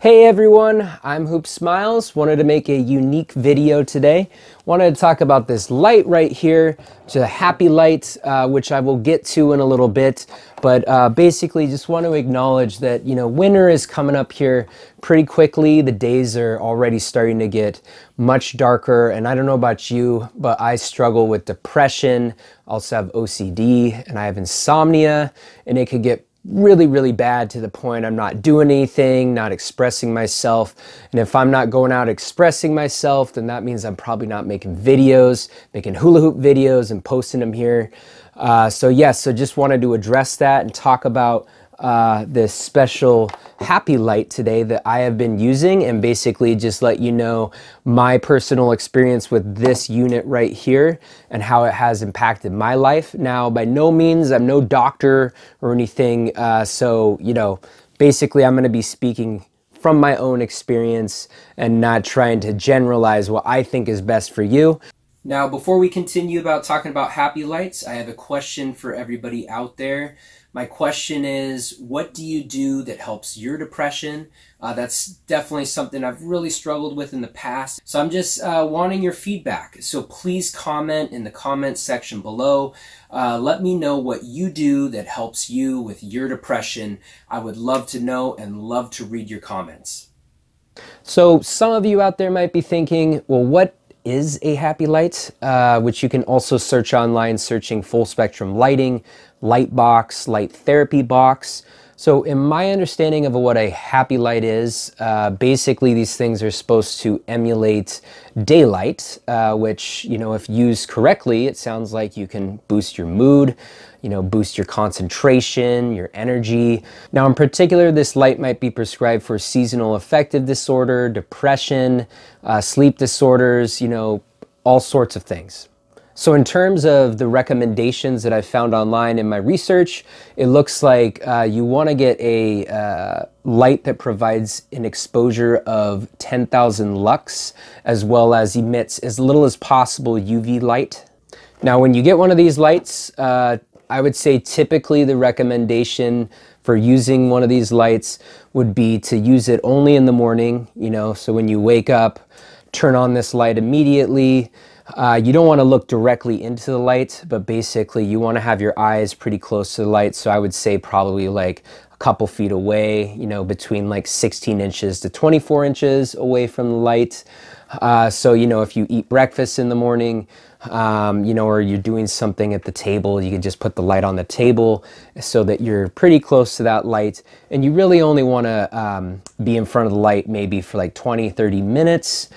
Hey everyone, I'm Hoop Smiles. Wanted to make a unique video today. Wanted to talk about this light right here, which a happy light, uh, which I will get to in a little bit. But uh, basically just want to acknowledge that, you know, winter is coming up here pretty quickly. The days are already starting to get much darker. And I don't know about you, but I struggle with depression. also have OCD and I have insomnia and it could get really, really bad to the point I'm not doing anything, not expressing myself. And if I'm not going out expressing myself, then that means I'm probably not making videos, making hula hoop videos and posting them here. Uh, so yes, so just wanted to address that and talk about uh, this special happy light today that I have been using and basically just let you know my personal experience with this unit right here and how it has impacted my life. Now, by no means, I'm no doctor or anything. Uh, so, you know, basically I'm going to be speaking from my own experience and not trying to generalize what I think is best for you. Now, before we continue about talking about happy lights, I have a question for everybody out there. My question is, what do you do that helps your depression? Uh, that's definitely something I've really struggled with in the past. So I'm just uh, wanting your feedback. So please comment in the comments section below. Uh, let me know what you do that helps you with your depression. I would love to know and love to read your comments. So some of you out there might be thinking, well, what is a happy light, uh, which you can also search online searching full spectrum lighting, light box, light therapy box. So in my understanding of what a happy light is, uh, basically these things are supposed to emulate daylight, uh, which, you know, if used correctly, it sounds like you can boost your mood, you know, boost your concentration, your energy. Now in particular, this light might be prescribed for seasonal affective disorder, depression, uh, sleep disorders, you know, all sorts of things. So in terms of the recommendations that I've found online in my research, it looks like uh, you want to get a uh, light that provides an exposure of 10,000 lux, as well as emits as little as possible UV light. Now, when you get one of these lights, uh, I would say typically the recommendation for using one of these lights would be to use it only in the morning, you know, so when you wake up, turn on this light immediately, uh, you don't want to look directly into the light, but basically you want to have your eyes pretty close to the light. So I would say probably like a couple feet away, you know, between like 16 inches to 24 inches away from the light. Uh, so, you know, if you eat breakfast in the morning, um, you know, or you're doing something at the table, you can just put the light on the table so that you're pretty close to that light. And you really only want to um, be in front of the light maybe for like 20, 30 minutes.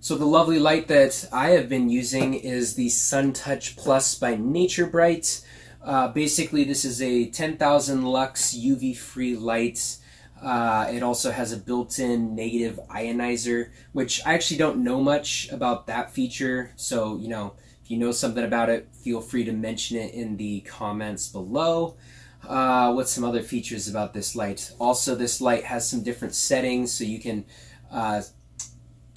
So the lovely light that I have been using is the SunTouch Plus by Nature Bright. Uh, basically, this is a 10,000 lux UV-free light. Uh, it also has a built-in negative ionizer, which I actually don't know much about that feature. So, you know, if you know something about it, feel free to mention it in the comments below. Uh, what's some other features about this light? Also, this light has some different settings, so you can uh,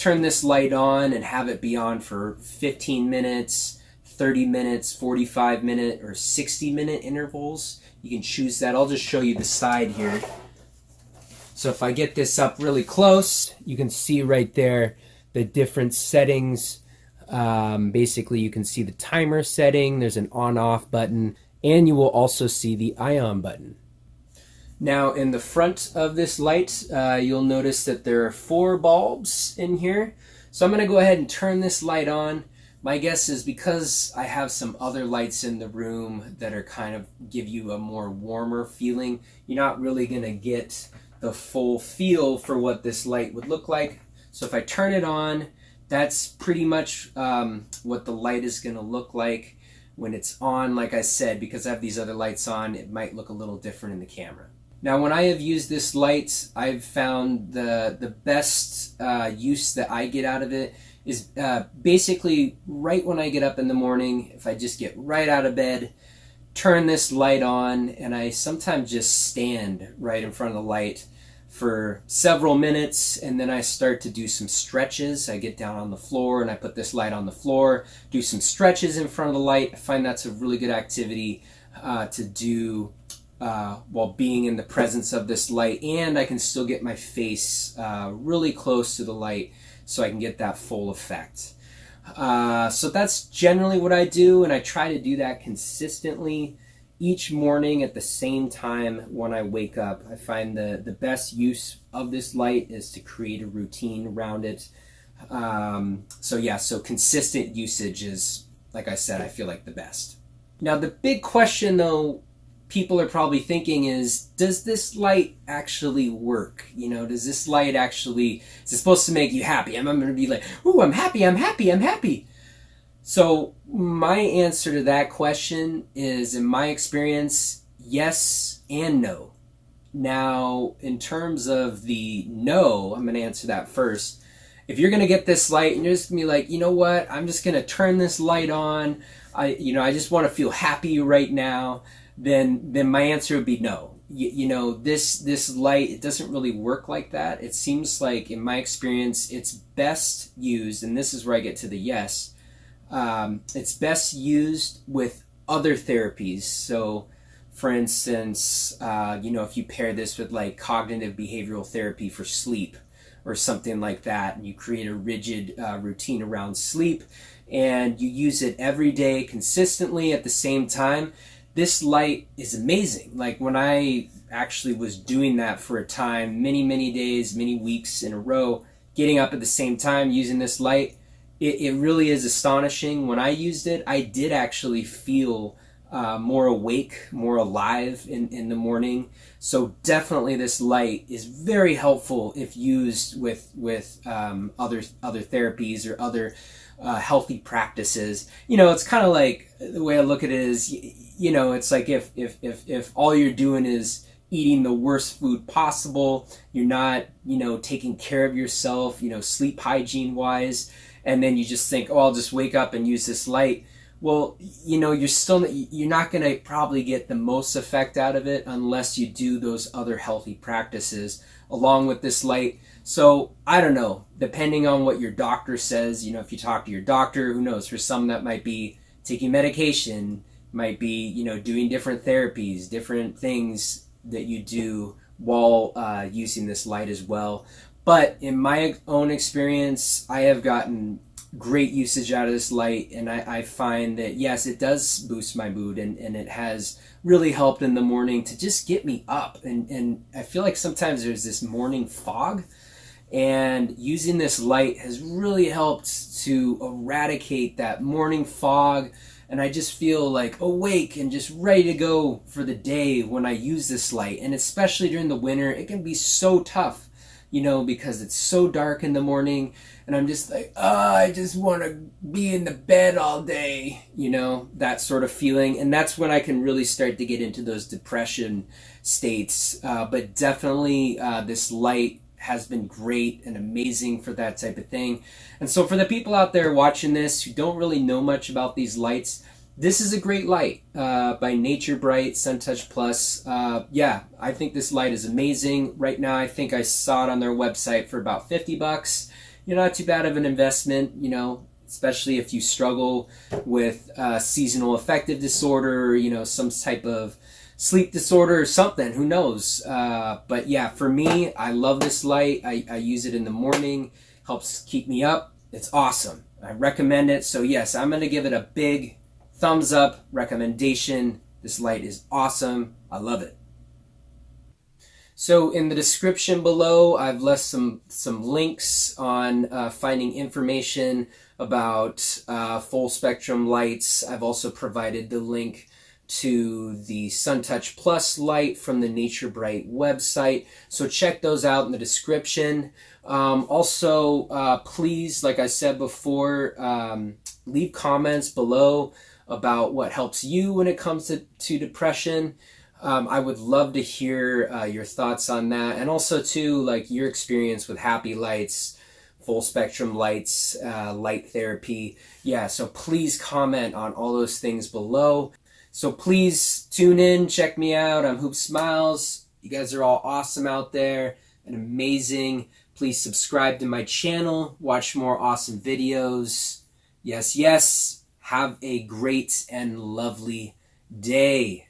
turn this light on and have it be on for 15 minutes, 30 minutes, 45 minute, or 60 minute intervals. You can choose that. I'll just show you the side here. So if I get this up really close, you can see right there the different settings. Um, basically, you can see the timer setting. There's an on-off button, and you will also see the ion button. Now in the front of this light, uh, you'll notice that there are four bulbs in here. So I'm going to go ahead and turn this light on. My guess is because I have some other lights in the room that are kind of give you a more warmer feeling, you're not really going to get the full feel for what this light would look like. So if I turn it on, that's pretty much um, what the light is going to look like when it's on. Like I said, because I have these other lights on, it might look a little different in the camera. Now, when I have used this light, I've found the the best uh, use that I get out of it is uh, basically right when I get up in the morning. If I just get right out of bed, turn this light on, and I sometimes just stand right in front of the light for several minutes, and then I start to do some stretches. I get down on the floor and I put this light on the floor, do some stretches in front of the light. I find that's a really good activity uh, to do uh, while being in the presence of this light, and I can still get my face uh, really close to the light so I can get that full effect. Uh, so that's generally what I do, and I try to do that consistently each morning at the same time when I wake up. I find the, the best use of this light is to create a routine around it. Um, so yeah, so consistent usage is, like I said, I feel like the best. Now the big question though people are probably thinking is does this light actually work? You know does this light actually is it supposed to make you happy? I'm, I'm going to be like ooh i'm happy i'm happy i'm happy. So my answer to that question is in my experience yes and no. Now in terms of the no i'm going to answer that first. If you're going to get this light and you're just going to be like you know what? I'm just going to turn this light on. I you know i just want to feel happy right now then then my answer would be no. You, you, know, this this light it doesn't really work like that. It seems like, in my experience, it's best used, and this is where I get to the yes. Um, it's best used with other therapies. So, for instance, uh, you know, if you pair this with like cognitive behavioral therapy for sleep or something like that, and you create a rigid uh, routine around sleep, and you use it every day consistently at the same time this light is amazing. Like when I actually was doing that for a time, many, many days, many weeks in a row, getting up at the same time using this light, it, it really is astonishing. When I used it, I did actually feel uh, more awake, more alive in, in the morning. So definitely this light is very helpful if used with, with um, other, other therapies or other uh, healthy practices. You know, it's kind of like the way I look at it is, you know, it's like if, if, if, if all you're doing is eating the worst food possible, you're not, you know, taking care of yourself, you know, sleep hygiene wise, and then you just think, oh, I'll just wake up and use this light. Well, you know, you're still you're not going to probably get the most effect out of it unless you do those other healthy practices along with this light. So I don't know, depending on what your doctor says, you know, if you talk to your doctor, who knows, for some that might be taking medication, might be, you know, doing different therapies, different things that you do while uh, using this light as well. But in my own experience, I have gotten great usage out of this light and I, I, find that yes it does boost my mood and, and it has really helped in the morning to just get me up. And, and I feel like sometimes there's this morning fog and using this light has really helped to eradicate that morning fog and I just feel like awake and just ready to go for the day when I use this light. And especially during the winter it can be so tough you know because it's so dark in the morning and I'm just like oh I just want to be in the bed all day you know that sort of feeling and that's when I can really start to get into those depression states uh, but definitely uh, this light has been great and amazing for that type of thing. And so for the people out there watching this who don't really know much about these lights, this is a great light uh, by Nature Bright SunTouch Plus. Uh, yeah, I think this light is amazing. Right now, I think I saw it on their website for about 50 bucks. You're not too bad of an investment, you know, especially if you struggle with uh, seasonal affective disorder, you know, some type of sleep disorder or something. Who knows? Uh, but yeah, for me, I love this light. I, I use it in the morning. Helps keep me up. It's awesome. I recommend it. So yes, I'm going to give it a big thumbs up recommendation. This light is awesome. I love it. So in the description below, I've left some some links on uh, finding information about uh, full spectrum lights. I've also provided the link to the SunTouch Plus light from the Nature Bright website. So check those out in the description. Um, also, uh, please, like I said before, um, leave comments below about what helps you when it comes to, to depression. Um, I would love to hear uh, your thoughts on that. And also, too, like your experience with happy lights, full spectrum lights, uh, light therapy. Yeah, so please comment on all those things below. So please tune in, check me out. I'm Hoop Smiles. You guys are all awesome out there and amazing. Please subscribe to my channel, watch more awesome videos. Yes, yes, have a great and lovely day.